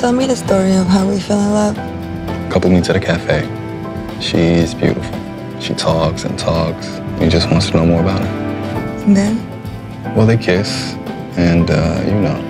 Tell me the story of how we fell in love. Couple meets at a cafe. She's beautiful. She talks and talks. He just wants to know more about her. And then? Well, they kiss, and uh, you know.